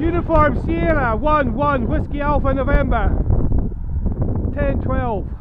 Uniform Sierra 1 1 Whiskey Alpha November 10 12.